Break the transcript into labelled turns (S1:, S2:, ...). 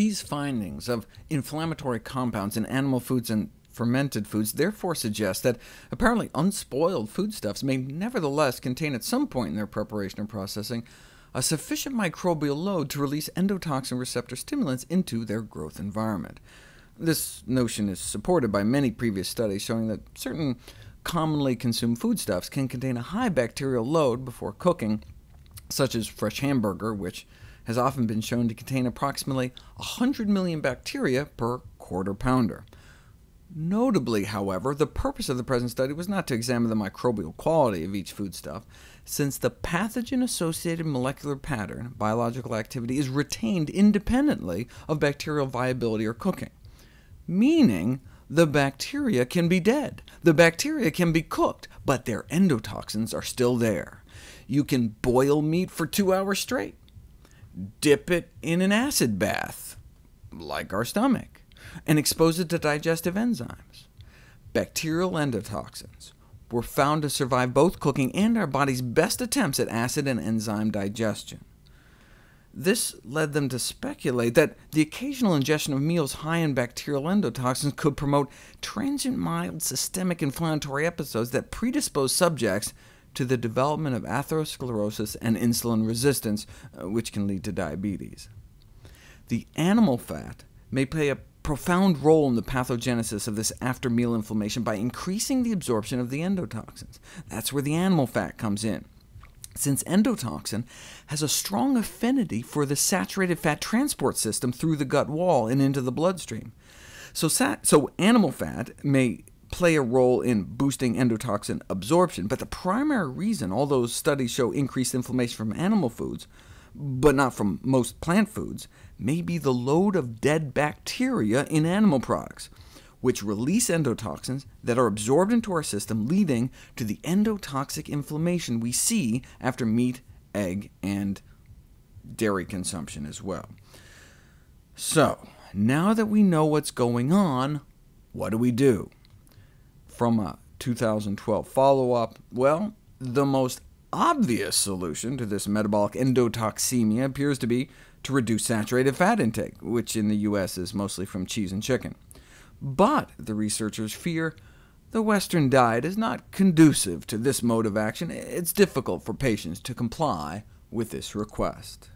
S1: These findings of inflammatory compounds in animal foods and fermented foods therefore suggest that apparently unspoiled foodstuffs may nevertheless contain at some point in their preparation and processing a sufficient microbial load to release endotoxin receptor stimulants into their growth environment. This notion is supported by many previous studies showing that certain commonly consumed foodstuffs can contain a high bacterial load before cooking, such as fresh hamburger, which has often been shown to contain approximately 100 million bacteria per quarter pounder. Notably, however, the purpose of the present study was not to examine the microbial quality of each foodstuff, since the pathogen-associated molecular pattern, biological activity, is retained independently of bacterial viability or cooking, meaning the bacteria can be dead, the bacteria can be cooked, but their endotoxins are still there. You can boil meat for two hours straight, dip it in an acid bath, like our stomach, and expose it to digestive enzymes. Bacterial endotoxins were found to survive both cooking and our body's best attempts at acid and enzyme digestion. This led them to speculate that the occasional ingestion of meals high in bacterial endotoxins could promote transient mild systemic inflammatory episodes that predispose subjects to the development of atherosclerosis and insulin resistance, uh, which can lead to diabetes. The animal fat may play a profound role in the pathogenesis of this after-meal inflammation by increasing the absorption of the endotoxins. That's where the animal fat comes in, since endotoxin has a strong affinity for the saturated fat transport system through the gut wall and into the bloodstream. So, so animal fat may play a role in boosting endotoxin absorption, but the primary reason all those studies show increased inflammation from animal foods, but not from most plant foods, may be the load of dead bacteria in animal products, which release endotoxins that are absorbed into our system, leading to the endotoxic inflammation we see after meat, egg, and dairy consumption as well. So, now that we know what's going on, what do we do? From a 2012 follow-up? Well, the most obvious solution to this metabolic endotoxemia appears to be to reduce saturated fat intake, which in the U.S. is mostly from cheese and chicken. But the researchers fear the Western diet is not conducive to this mode of action. It's difficult for patients to comply with this request.